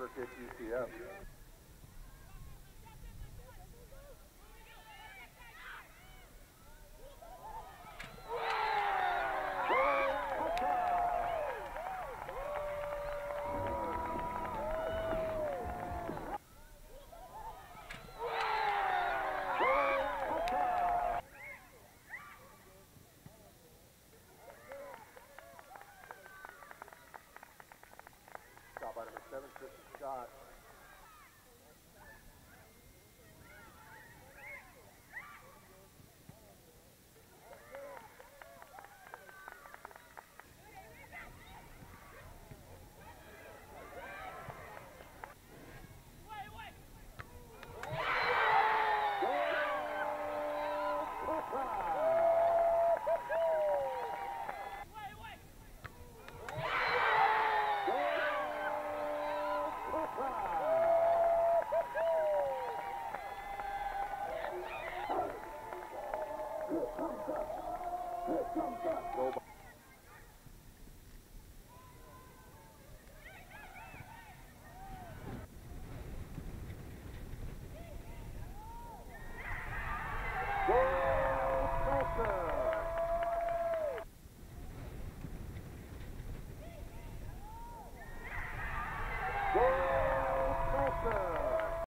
shoulder kick UCF. seven, Christian Go, Spencer!